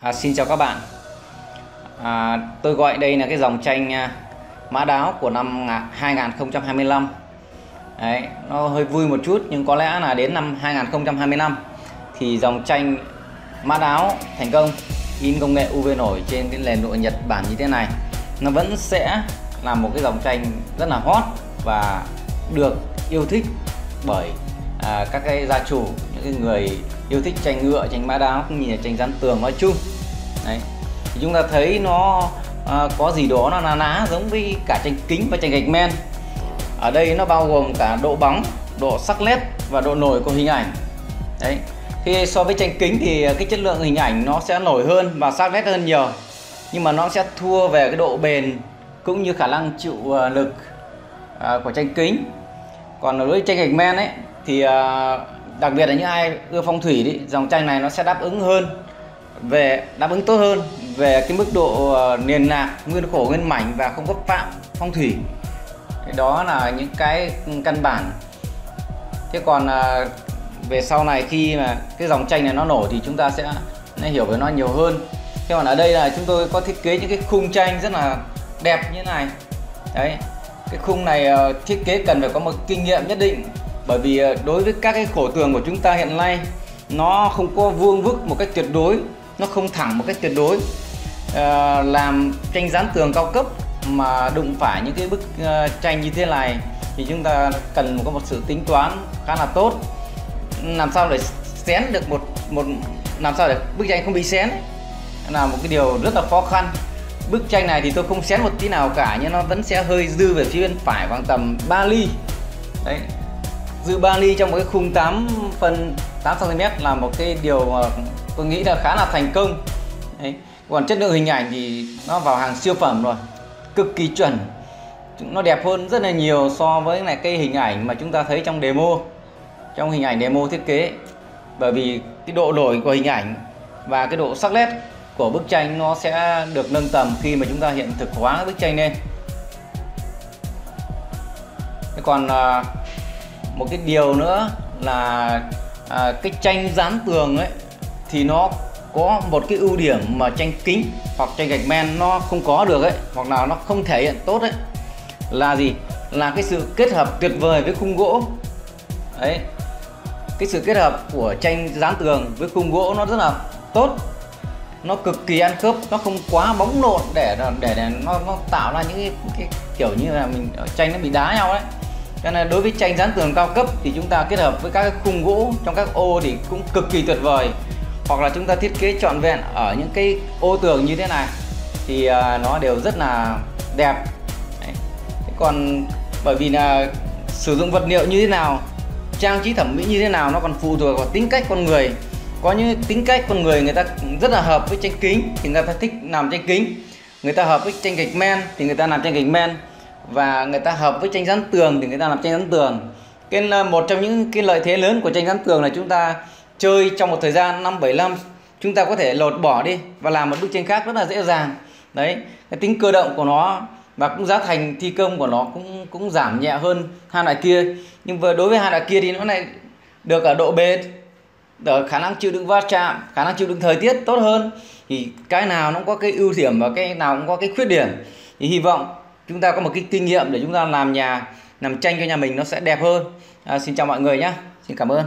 À, xin chào các bạn. À, Tôi gọi đây là cái dòng tranh à, mã đáo của năm 2025 Đấy, Nó hơi vui một chút nhưng có lẽ là đến năm 2025 Thì dòng tranh mã đáo thành công in công nghệ UV nổi trên cái nền nội Nhật Bản như thế này. Nó vẫn sẽ là một cái dòng tranh rất là hot và được yêu thích bởi à, các cái gia chủ những cái người yêu thích tranh ngựa tranh mã đáo cũng như là tranh dán tường nói chung. Đấy. Thì chúng ta thấy nó à, có gì đó nó ná ná giống với cả tranh kính và tranh gạch men. Ở đây nó bao gồm cả độ bóng độ sắc nét và độ nổi của hình ảnh. Đấy. Khi so với tranh kính thì cái chất lượng hình ảnh nó sẽ nổi hơn và sắc nét hơn nhiều. Nhưng mà nó sẽ thua về cái độ bền cũng như khả năng chịu à, lực à, của tranh kính. Còn đối với tranh gạch men ấy thì à, đặc biệt là những ai ưa phong thủy thì dòng tranh này nó sẽ đáp ứng hơn về, đáp ứng tốt hơn về cái mức độ ờ, nền niền nạc, nguyên khổ, nguyên mảnh và không có phạm phong thủy. Cái đó là những cái căn bản. Thế còn ờ, về sau này khi mà cái dòng tranh này nó nổi thì chúng ta sẽ hiểu về nó nhiều hơn. Thế còn ở đây là chúng tôi có thiết kế những cái khung tranh rất là đẹp như thế này. Đấy, cái khung này ờ, thiết kế cần phải có một kinh nghiệm nhất định bởi vì ờ, đối với các cái khổ tường của chúng ta hiện nay nó không có vuông vức một cách tuyệt đối nó không thẳng một cách tuyệt đối. À, làm tranh dán tường cao cấp mà đụng phải những cái bức ờ, tranh như thế này thì chúng ta cần có một sự tính toán khá là tốt. Làm sao để xén được một một làm sao để bức tranh không bị xén là một cái điều rất là khó khăn. Bức tranh này thì tôi không xén một tí nào cả nhưng nó vẫn sẽ hơi dư về phía bên phải khoảng tầm 3 ly. Đấy giữ 3 ly trong một cái khung 8 phân 8 cm là một cái điều mà tôi nghĩ là khá là thành công. Đấy. còn chất lượng hình ảnh thì nó vào hàng siêu phẩm rồi, cực kỳ chuẩn. Nó đẹp hơn rất là nhiều so với lại cái hình ảnh mà chúng ta thấy trong demo, trong hình ảnh demo thiết kế. Bởi vì cái độ nổi của hình ảnh và cái độ sắc nét của bức tranh nó sẽ được nâng tầm khi mà chúng ta hiện thực hóa bức tranh lên. Còn à, một cái điều nữa là à, cái tranh dán tường ấy thì nó có một cái ưu điểm mà tranh kính hoặc tranh gạch men nó không có được ấy hoặc là nó không thể hiện tốt ấy là gì? Là cái sự kết hợp tuyệt vời với khung gỗ. Đấy cái sự kết hợp của tranh dán tường với khung gỗ nó rất là tốt nó cực kỳ ăn khớp nó không quá bóng lộn để để, để nó nó tạo ra những cái, cái kiểu như là mình tranh nó bị đá nhau đấy cho nên đối với tranh dán tường cao cấp thì chúng ta kết hợp với các khung gỗ trong các ô thì cũng cực kỳ tuyệt vời. Hoặc là chúng ta thiết kế trọn vẹn ở những cái ô tường như thế này thì à, nó đều rất là đẹp. Đấy. còn bởi vì là sử dụng vật liệu như thế nào, trang trí thẩm mỹ như thế nào nó còn phụ thuộc vào tính cách con người. Có những tính cách con người người ta rất là hợp với tranh kính thì người ta thích làm tranh kính, người ta hợp với tranh gạch men thì người ta làm tranh gạch men và người ta hợp với tranh dán tường thì người ta làm tranh dán tường. Cái một trong những cái lợi thế lớn của tranh dán tường là chúng ta chơi trong một thời gian năm, bảy, năm, chúng ta có thể lột bỏ đi và làm một bức tranh khác rất là dễ dàng. Đấy, cái tính cơ động của nó và cũng giá thành thi công của nó cũng cũng giảm nhẹ hơn hai loại kia. Nhưng vừa đối với hai loại kia thì nó lại được ở độ bền ở khả năng chịu đựng va chạm, khả năng chịu đựng thời tiết tốt hơn. Thì cái nào nó cũng có cái ưu điểm và cái nào cũng có cái khuyết điểm. Thì hy vọng chúng ta có một cái kinh nghiệm để chúng ta làm nhà làm tranh cho nhà mình nó sẽ đẹp hơn. À, xin chào mọi người nhé xin cảm ơn.